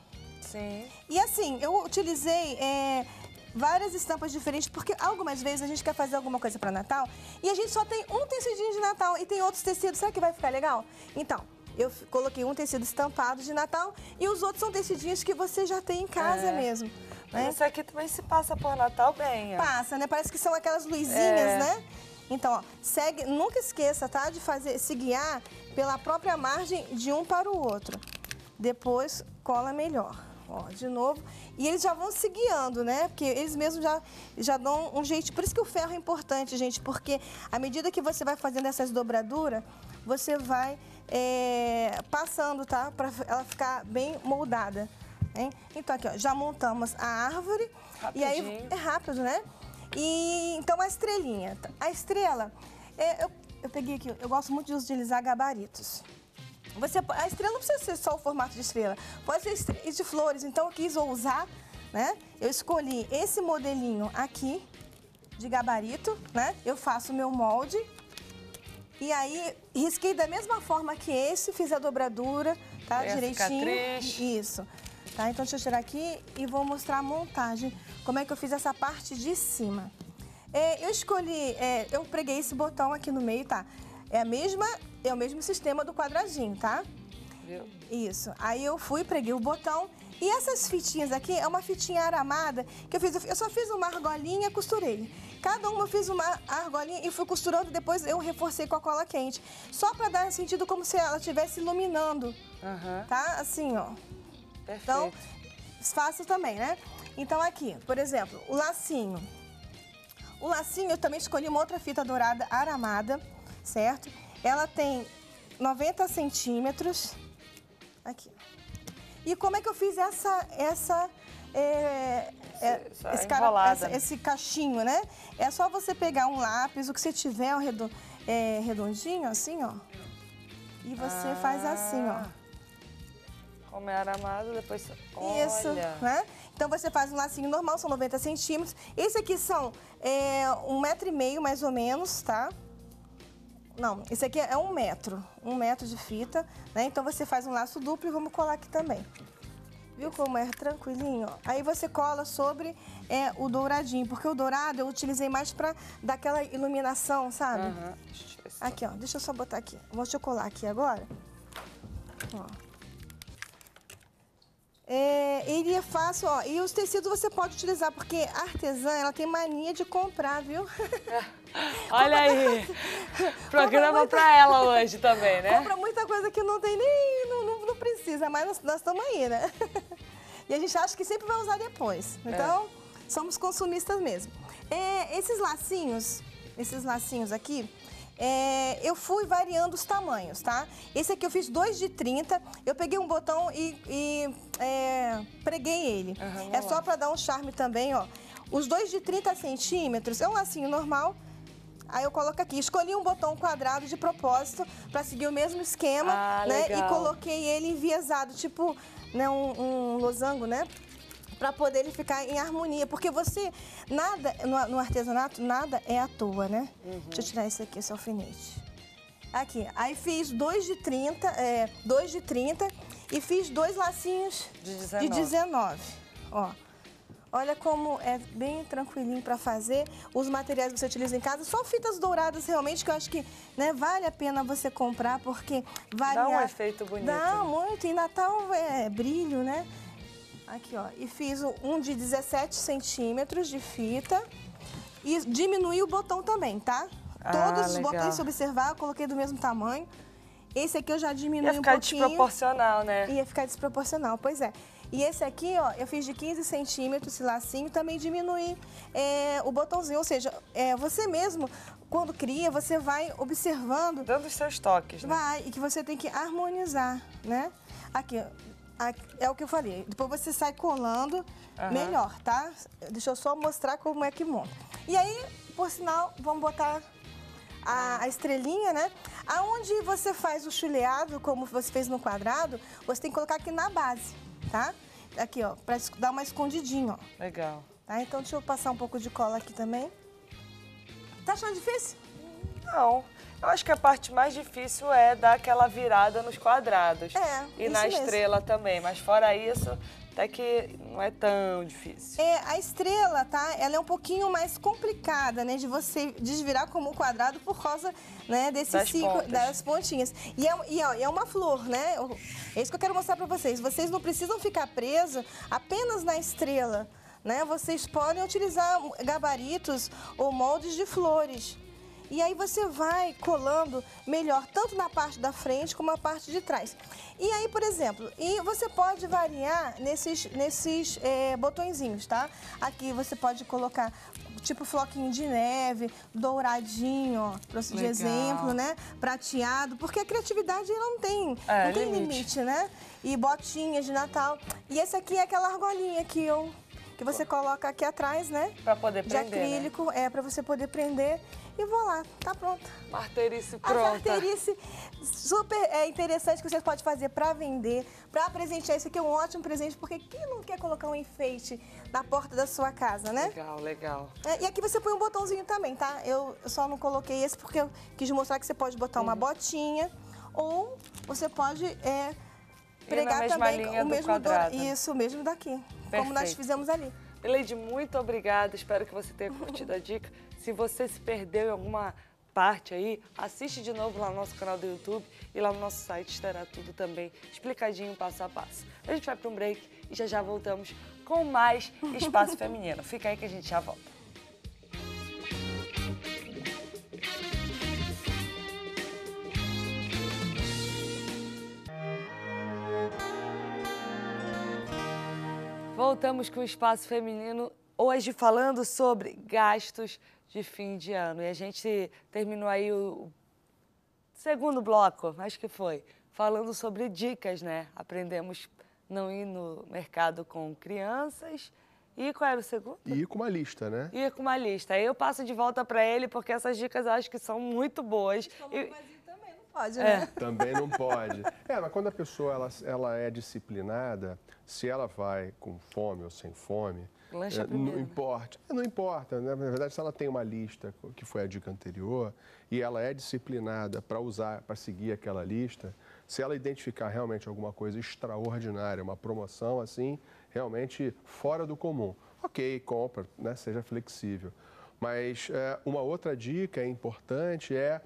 Sim. E assim, eu utilizei é, várias estampas diferentes, porque algumas vezes a gente quer fazer alguma coisa para Natal e a gente só tem um tecidinho de Natal e tem outros tecidos. Será que vai ficar legal? Então, eu coloquei um tecido estampado de Natal e os outros são tecidinhos que você já tem em casa É. mesmo. Né? esse aqui também se passa por Natal bem, ó. Passa, né? Parece que são aquelas luzinhas, É. né? Então, ó, segue, nunca esqueça, tá? De fazer, se guiar pela própria margem de um para o outro. Depois, cola melhor. Ó, de novo. E eles já vão se guiando, né? Porque eles mesmos já, já dão um jeito. Por isso que o ferro é importante, gente. Porque à medida que você vai fazendo essas dobraduras, você vai é, passando, tá? Para ela ficar bem moldada. Hein? Então, aqui, ó, já montamos a árvore. E aí, Rapidinho. é rápido, né? E então a estrelinha. A estrela, é, eu, eu peguei aqui, eu gosto muito de utilizar gabaritos. Você, a estrela não precisa ser só o formato de estrela, pode ser estre- de flores. Então eu quis usar, né? Eu escolhi esse modelinho aqui de gabarito, né? Eu faço o meu molde e aí risquei da mesma forma que esse, fiz a dobradura, tá? Tem a Direitinho. cicatriz. Isso. Tá? Então deixa eu tirar aqui e vou mostrar a montagem, como é que eu fiz essa parte de cima. É, eu escolhi, é, eu preguei esse botão aqui no meio, tá? É a mesma, é o mesmo sistema do quadradinho, tá? Viu? Isso. Aí eu fui, preguei o botão. E essas fitinhas aqui é uma fitinha aramada que eu fiz. Eu só fiz uma argolinha, costurei. Cada uma eu fiz uma argolinha e fui costurando. Depois eu reforcei com a cola quente. Só para dar sentido como se ela estivesse iluminando, Aham. tá? Assim, ó. Perfeito. Então, fácil também, né? Então aqui, por exemplo, o lacinho. O lacinho eu também escolhi uma outra fita dourada aramada, certo? Ela tem 90 centímetros. Aqui. E como é que eu fiz essa, essa, é, é, esse, cara- essa- esse cachinho, né? É só você pegar um lápis, o que você tiver um redo- é, redondinho, assim, ó. E você faz assim, ó. Como é aramado, depois... Isso, né? Então você faz um lacinho normal, são 90 centímetros. Esse aqui são é, um metro e meio, mais ou menos, tá? Não, esse aqui é um metro, um metro de fita, né? Então você faz um laço duplo e vamos colar aqui também. Viu como é tranquilinho? Aí você cola sobre é, o douradinho, porque o dourado eu utilizei mais pra dar aquela iluminação, sabe? Esse- Aqui, ó, deixa eu só botar aqui. Vou deixa eu colar aqui agora. Ó. É, ele é fácil, ó. E os tecidos você pode utilizar, porque a artesã, ela tem mania de comprar, viu? Olha aí. Programa muita- pra ela hoje também, né? Compra muita coisa que não tem nem... Não, não, não precisa, mas nós- estamos aí, né? E a gente acha que sempre vai usar depois. Então, somos consumistas mesmo. É, esses lacinhos, esses lacinhos aqui, é, eu fui variando os tamanhos, tá? Esse aqui eu fiz dois de 30, eu peguei um botão e, e, é, preguei ele. Aham, é só para dar um charme também, ó. Os dois de 30 centímetros é um lacinho normal, Aí eu coloco aqui, escolhi um botão quadrado de propósito para seguir o mesmo esquema, Ah, né? legal. E coloquei ele enviesado, tipo, né, um, um losango, né? Para poder ele ficar em harmonia, porque você nada no, no artesanato nada é à toa, né? Uhum. Deixa eu tirar esse aqui, esse alfinete. Aqui, aí fiz dois de 30, é, dois de 30 e fiz dois lacinhos De 19. de 19. Ó. Olha como é bem tranquilinho para fazer. Os materiais que você utiliza em casa, só fitas douradas realmente, que eu acho que né, vale a pena você comprar, porque vale Dá um efeito bonito. Dá muito. E Natal é brilho, né? Aqui, ó. E fiz um de 17 centímetros de fita. E diminuí o botão também, tá? Ah, Todos os legal. botões, se observar, eu coloquei do mesmo tamanho. Esse aqui eu já diminui Ia um ficar pouquinho. desproporcional, né? Ia ficar desproporcional, pois é. E esse aqui, ó, eu fiz de 15 centímetros, esse lacinho, também diminui é, o botãozinho. Ou seja, é, você mesmo, quando cria, você vai observando Dando os seus toques, né? Vai, e que você tem que harmonizar, né? Aqui, ó, aqui, é o que eu falei. Depois você sai colando Aham. melhor, tá? Deixa eu só mostrar como é que monta. E aí, por sinal, vamos botar a, a estrelinha, né? Aonde você faz o chuleado, como você fez no quadrado, você tem que colocar aqui na base, tá? Aqui, ó, pra dar uma escondidinha, ó. Legal. Tá? Então, deixa eu passar um pouco de cola aqui também. Tá achando difícil? Não. Eu acho que a parte mais difícil é dar aquela virada nos quadrados. É, E na mesmo. estrela também. Mas fora isso, até que não é tão difícil. É, a estrela, tá? Ela é um pouquinho mais complicada, né? De você desvirar como um quadrado por causa, né? Desse Das ciclo, pontas. das pontinhas. E é, e, ó, e é uma flor, né? É isso que eu quero mostrar pra vocês. Vocês não precisam ficar presos apenas na estrela, né? Vocês podem utilizar gabaritos ou moldes de flores. E aí você vai colando melhor, tanto na parte da frente como na parte de trás. E aí, por exemplo, e você pode variar nesses, nesses é, botõezinhos, tá? Aqui você pode colocar tipo floquinho de neve, douradinho, ó, trouxe de Legal. exemplo, né? Prateado, porque a criatividade não tem, É, não tem limite. limite, né? E botinhas de Natal. E esse aqui é aquela argolinha que eu que você coloca aqui atrás, né? Pra poder de prender, né? acrílico, é para você poder prender e vou lá, tá pronta. Marteirice A pronta. carteirice super é, interessante que você pode fazer para vender, para presentear. Isso aqui é um ótimo presente, porque quem não quer colocar um enfeite na porta da sua casa, né? Legal, legal. É, e aqui você põe um botãozinho também, tá? Eu só não coloquei esse porque eu quis mostrar que você pode botar Uhum. uma botinha ou você pode é, pregar também o mesmo do- isso, o mesmo daqui, como nós Perfeito. fizemos ali. Leide, muito obrigada. Espero que você tenha curtido a dica. Se você se perdeu em alguma parte aí, assiste de novo lá no nosso canal do YouTube e lá no nosso site estará tudo também explicadinho, passo a passo. A gente vai para um break e já já voltamos com mais Espaço Feminino. Fica aí que a gente já volta. Voltamos com o Espaço Feminino, hoje falando sobre gastos de fim de ano. E a gente terminou aí o segundo bloco, acho que foi, falando sobre dicas, né? Aprendemos não ir no mercado com crianças. E qual era o segundo? E ir com uma lista, né? Ir com uma lista. Aí eu passo de volta para ele, porque essas dicas eu acho que são muito boas. E- também não pode, É. né? Também não pode. É, mas quando a pessoa ela, ela é disciplinada, se ela vai com fome ou sem fome, Lancha é, primeiro, não né? importa. É, Não importa, né? Na verdade, se ela tem uma lista, que foi a dica anterior, e ela é disciplinada para usar, para seguir aquela lista, se ela identificar realmente alguma coisa extraordinária, uma promoção assim, realmente fora do comum, ok, compra, né? Seja flexível. Mas é, uma outra dica importante é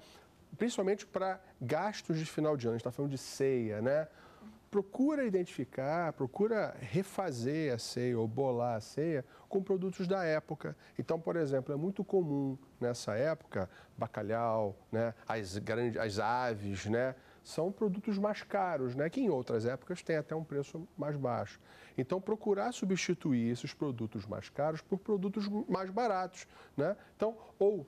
principalmente para gastos de final de ano. A gente está falando de ceia, né? Procura identificar, procura refazer a ceia ou bolar a ceia com produtos da época. Então, por exemplo, é muito comum nessa época bacalhau, né? as, grandes, as aves, né? são produtos mais caros, né? que em outras épocas têm até um preço mais baixo. Então, procurar substituir esses produtos mais caros por produtos mais baratos. Né? Então, ou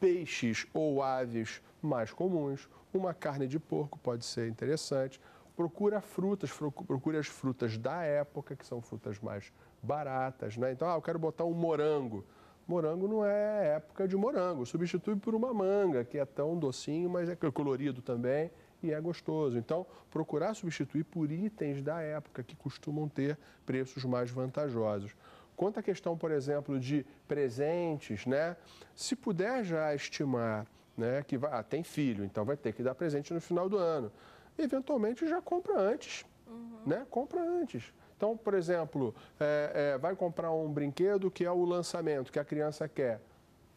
peixes ou aves mais comuns, uma carne de porco pode ser interessante. Procura frutas, procu- procure as frutas da época, que são frutas mais baratas. Né? Então, ah, eu quero botar um morango. Morango não é época de morango, substitui por uma manga, que é tão docinho, mas é colorido também e é gostoso. Então, procurar substituir por itens da época, que costumam ter preços mais vantajosos. Quanto à questão, por exemplo, de presentes, né? Se puder já estimar né, que vai, ah, tem filho, então vai ter que dar presente no final do ano. Eventualmente já compra antes, né? Compra antes. Então, por exemplo, é, é, vai comprar um brinquedo que é o lançamento, que a criança quer.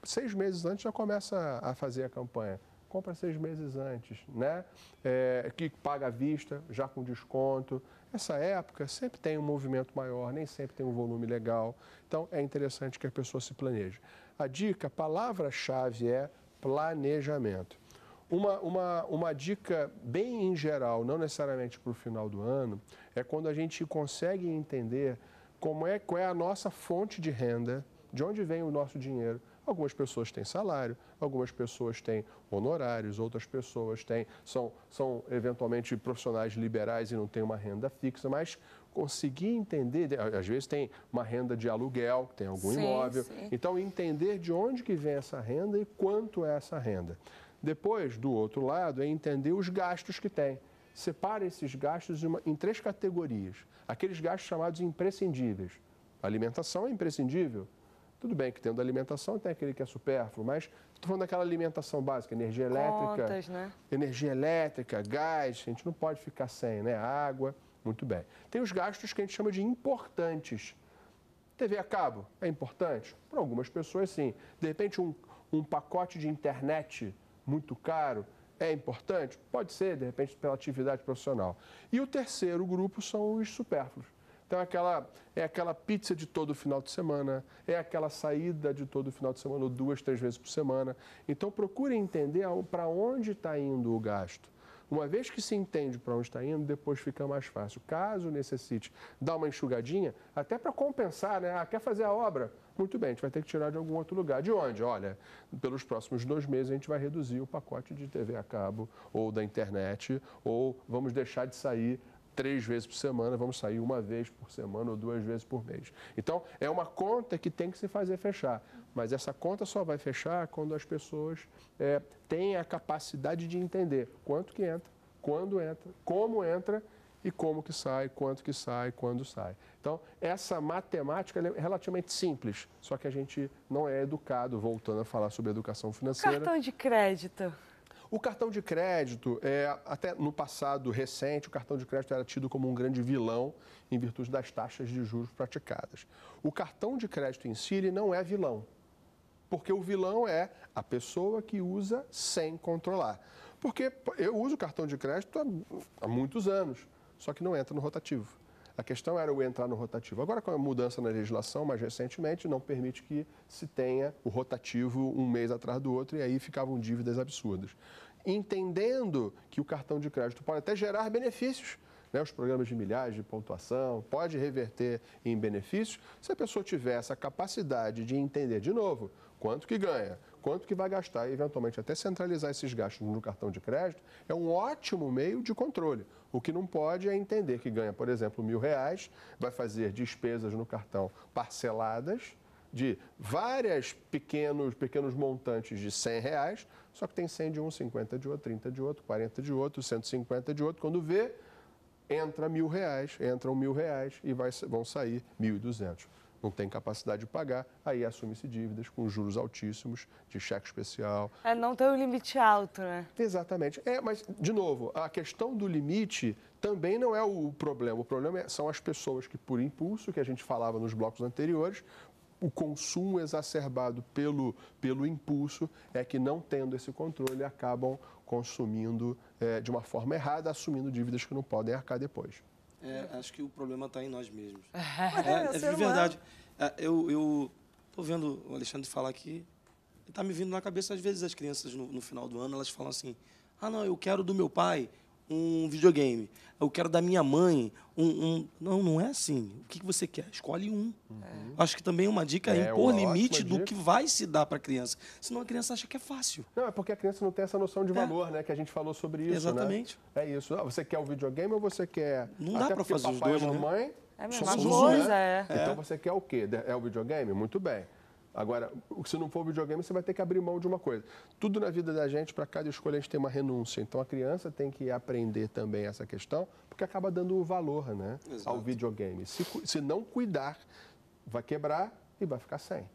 Seis meses antes já começa a fazer a campanha. Compra seis meses antes, né? É, que paga à vista, já com desconto. Essa época sempre tem um movimento maior, nem sempre tem um volume legal. Então, é interessante que a pessoa se planeje. A dica, a palavra-chave é planejamento. Uma, uma, uma dica bem em geral, não necessariamente para o final do ano, é quando a gente consegue entender como é, qual é a nossa fonte de renda, de onde vem o nosso dinheiro. Algumas pessoas têm salário, algumas pessoas têm honorários, outras pessoas têm, são, são eventualmente profissionais liberais e não têm uma renda fixa, mas conseguir entender, às vezes tem uma renda de aluguel, tem algum Sim, imóvel. sim. Então, entender de onde que vem essa renda e quanto é essa renda. Depois, do outro lado, é entender os gastos que tem. Separa esses gastos em, uma- em três categorias. Aqueles gastos chamados imprescindíveis. A alimentação é imprescindível. Tudo bem que tendo alimentação tem aquele que é supérfluo, mas estou falando daquela alimentação básica, energia elétrica, Contas, né? energia elétrica, gás, a gente não pode ficar sem, né? Água, muito bem. Tem os gastos que a gente chama de importantes. TV a cabo é importante? Para algumas pessoas, sim. De repente, um, um pacote de internet muito caro é importante? Pode ser, de repente, pela atividade profissional. E o terceiro grupo são os supérfluos. Então, é aquela, é aquela pizza de todo final de semana, é aquela saída de todo final de semana, ou duas, três vezes por semana. Então, procure entender para onde está indo o gasto. Uma vez que se entende para onde está indo, depois fica mais fácil. Caso necessite dar uma enxugadinha, até para compensar, né? Ah, quer fazer a obra? Muito bem, a gente vai ter que tirar de algum outro lugar. De onde? Olha, pelos próximos dois meses a gente vai reduzir o pacote de TV a cabo ou da internet, ou vamos deixar de sair três vezes por semana, vamos sair uma vez por semana ou duas vezes por mês. Então, é uma conta que tem que se fazer fechar. Mas essa conta só vai fechar quando as pessoas eh, têm a capacidade de entender quanto que entra, quando entra, como entra e como que sai, quanto que sai, quando sai. Então, essa matemática é relativamente simples, só que a gente não é educado, voltando a falar sobre educação financeira. Cartão de crédito. O cartão de crédito, é, até no passado recente, o cartão de crédito era tido como um grande vilão em virtude das taxas de juros praticadas. O cartão de crédito em si ele não é vilão, porque o vilão é a pessoa que usa sem controlar. Porque eu uso cartão de crédito há, há muitos anos, só que não entra no rotativo. A questão era eu entrar no rotativo. Agora, com a mudança na legislação, mais recentemente, não permite que se tenha o rotativo um mês atrás do outro e aí ficavam dívidas absurdas. Entendendo que o cartão de crédito pode até gerar benefícios, né, os programas de milhares de pontuação, pode reverter em benefícios, se a pessoa tiver essa capacidade de entender de novo quanto que ganha, quanto que vai gastar e eventualmente até centralizar esses gastos no cartão de crédito, é um ótimo meio de controle. O que não pode é entender que ganha, por exemplo, mil reais, vai fazer despesas no cartão parceladas de várias pequenos, pequenos montantes de 100 reais, só que tem 100 de um, 50 de outro, 30 de outro, 40 de outro, 150 de outro. Quando vê, entra mil reais, entram mil reais e vai, vão sair 1.200. Não tem capacidade de pagar, aí assume-se dívidas com juros altíssimos, de cheque especial. É não ter um limite alto, né? Exatamente. É, mas, de novo, a questão do limite também não é o problema. O problema é- são as pessoas que, por impulso, que a gente falava nos blocos anteriores, o consumo exacerbado pelo, pelo impulso é que, não tendo esse controle, acabam consumindo eh, de uma forma errada, assumindo dívidas que não podem arcar depois. É, acho que o problema está em nós mesmos. É, o é, ser de verdade. É, eu, eu tô vendo o Alexandre falar aqui, e tá me vindo na cabeça, às vezes, as crianças no, no final do ano, elas falam assim, ah, não, eu quero do meu pai um videogame, eu quero da minha mãe um... um-" Não, não é assim. O que, que você quer? Escolhe um. Acho que também uma dica é É impor limite do dica. que vai se dar para a criança. Senão a criança acha que é fácil. Não, é porque a criança não tem essa noção de valor, né? Que a gente falou sobre isso, Exatamente. né? É isso. Ah, você quer o videogame ou você quer... Não dá Até pra porque fazer os papai dois, e né? mamãe É a são mesma um, coisa, né? é. Então você quer o quê? É o videogame? Muito bem. Agora, se não for o videogame, você vai ter que abrir mão de uma coisa. Tudo na vida da gente, para cada escolha, a gente tem uma renúncia. Então a criança tem que aprender também essa questão, porque acaba dando valor né, ao videogame. Se, se não cuidar, vai quebrar e vai ficar sem.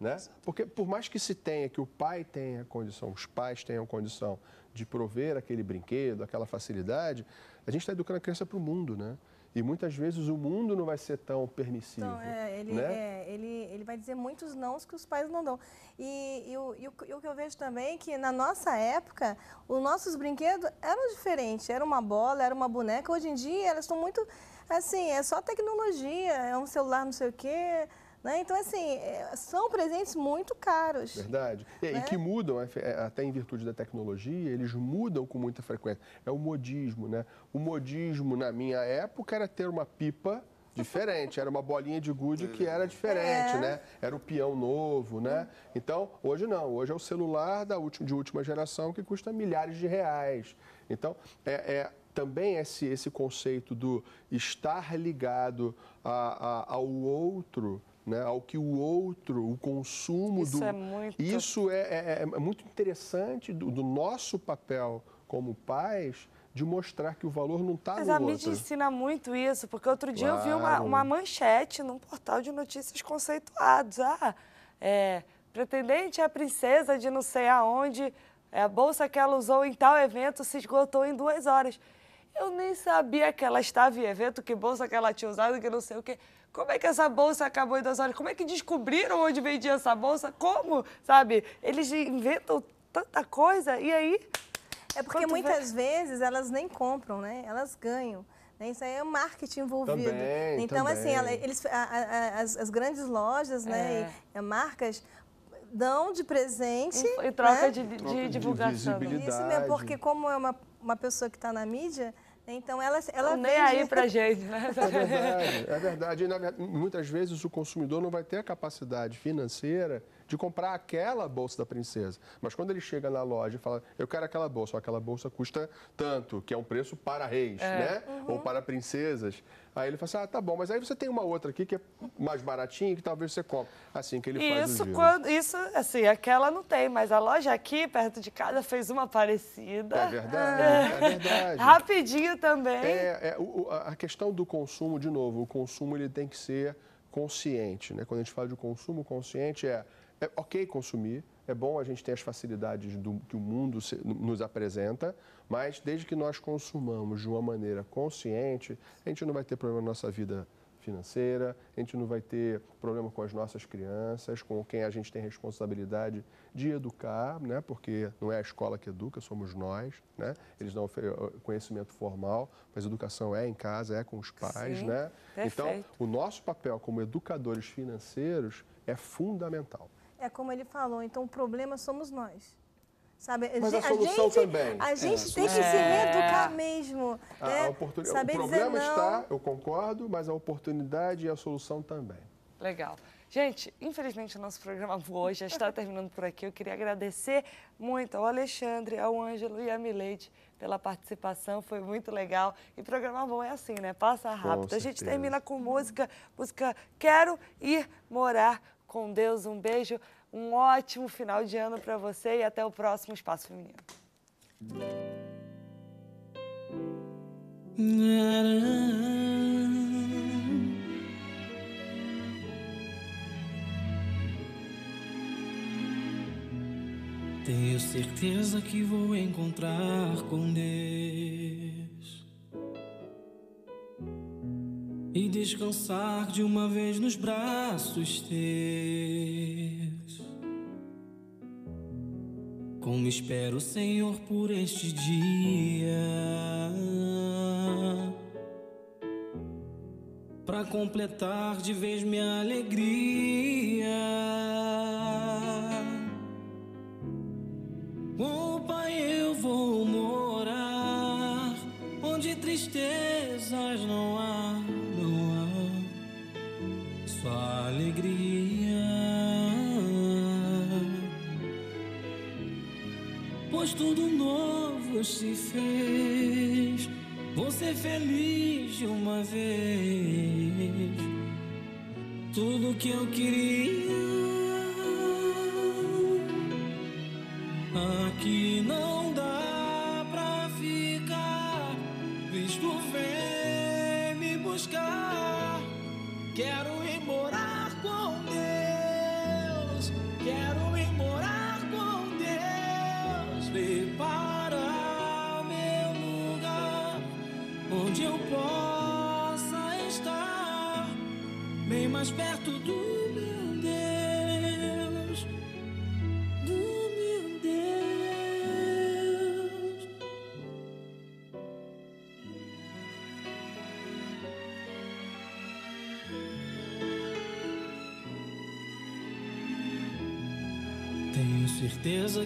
Né? Porque por mais que se tenha, que o pai tenha condição, os pais tenham condição de prover aquele brinquedo, aquela facilidade, a gente está educando a criança para o mundo, né? E muitas vezes o mundo não vai ser tão permissivo. Então, é, ele, né? é, ele, ele vai dizer muitos nãos que os pais não dão. E, e o, e o- e o que eu vejo também é que na nossa época, os nossos brinquedos eram diferentes. Era uma bola, era uma boneca. Hoje em dia, elas estão muito assim, é só tecnologia, é um celular não sei o quê. Né? Então, assim, é, são presentes muito caros. Verdade. E, e Né? que mudam, é, é, até em virtude da tecnologia, eles mudam com muita frequência. É o modismo, né? O modismo, na minha época, era ter uma pipa diferente, era uma bolinha de gude que era diferente, É. né? Era o peão novo, né? Então, hoje não, hoje é o celular da última, de última geração que custa milhares de reais. Então, é, é também esse, esse conceito do estar ligado a- a- ao outro, né? ao que o outro, o consumo Isso do... é muito- Isso é, é- é muito interessante do, do nosso papel como pais de mostrar que o valor não está Mas no a outro. mídia ensina muito isso, porque outro dia eu vi uma, Claro. uma manchete num portal de notícias conceituados. Ah, é, pretendente é princesa de não sei aonde, é, a bolsa que ela usou em tal evento se esgotou em duas horas. Eu nem sabia que ela estava em evento, que bolsa que ela tinha usado, que não sei o quê. Como é que essa bolsa acabou em duas horas? Como é que descobriram onde vendia essa bolsa? Como? Sabe? Eles inventam tanta coisa e aí É porque Quanto muitas vezes elas nem compram, né? Elas ganham. né? Isso aí é marketing envolvido. Também, então, assim, também. ela- eles, a- a- a- as, as grandes lojas, né, e, e marcas dão de presente. em, em troca né? de, de Troca de divulgação. visibilidade. Isso mesmo, porque como é uma, uma pessoa que está na mídia, né, então ela, ela Não nem vende- aí pra gente, né? É verdade, é verdade. E, na ver- muitas vezes o consumidor não vai ter a capacidade financeira de comprar aquela bolsa da princesa. Mas quando ele chega na loja e fala, eu quero aquela bolsa, ó, aquela bolsa custa tanto, que é um preço para reis, né? Ou para princesas. Aí ele fala assim, ah, tá bom, mas aí você tem uma outra aqui que é mais baratinha que talvez você compre. Assim que ele faz Isso, o giro. quando, isso, assim, aquela não tem, mas a loja aqui, perto de casa, fez uma parecida. É verdade, é verdade. Rapidinho também. É, é, o- o- a a questão do consumo, de novo, o consumo ele tem que ser consciente. Né? Quando a gente fala de consumo consciente, é, é ok consumir, é bom a gente ter as facilidades do, que o mundo se- nos apresenta, mas desde que nós consumamos de uma maneira consciente, a gente não vai ter problema na nossa vida financeira, a gente não vai ter problema com as nossas crianças, com quem a gente tem responsabilidade de educar, né? porque não é a escola que educa, somos nós. Né? Eles dão conhecimento formal, mas educação é em casa, é com os pais. Sim, né? Então, o nosso papel como educadores financeiros é fundamental. É como ele falou, então o problema somos nós. Sabe? Mas a gen- solução gente, também. A gente tem que se É. reeducar mesmo. A- né? a oportuni- Saber o dizer problema não. está, eu concordo, mas a oportunidade e a solução também. Legal. Gente, infelizmente o nosso programa voou, já está terminando por aqui. Eu queria agradecer muito ao Alexandre, ao Ângelo e à Mileide pela participação, foi muito legal. E programa bom é assim, né? Passa rápido. A gente termina com música, música Quero Ir Morar com Deus. Um beijo, um ótimo final de ano para você e até o próximo Espaço Feminino. Tenho certeza que vou encontrar com Deus e descansar de uma vez nos braços teus. Como espero, Senhor, por este dia. Pra completar de vez minha alegria. Oh Pai, eu vou morar onde tristezas não há, alegria. Pois tudo novo se fez, ser feliz de uma vez. Tudo que eu queria.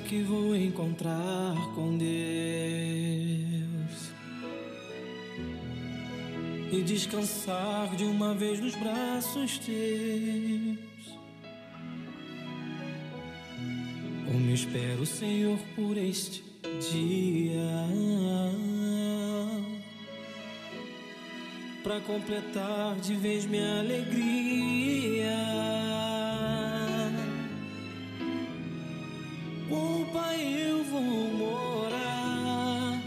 Que vou encontrar com Deus e descansar de uma vez nos braços teus. Como espero, Senhor, por este dia para completar de vez minha alegria. Pai eu vou morar,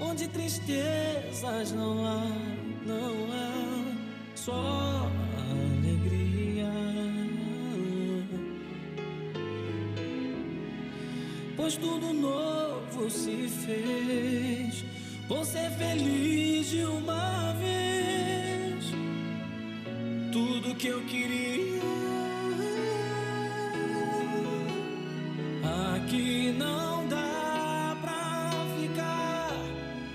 onde tristezas não há, não há, só alegria. Pois tudo novo se fez, vou ser feliz de uma vez. Tudo que eu queria Aqui não dá pra ficar.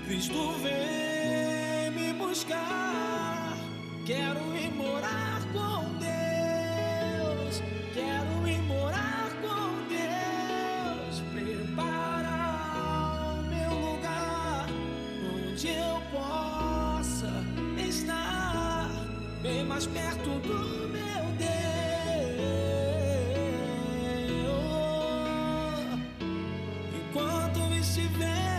Cristo vem me buscar. Quero ir morar com Deus. Quero ir morar com Deus. Preparar o meu lugar onde eu possa estar bem mais perto do estiver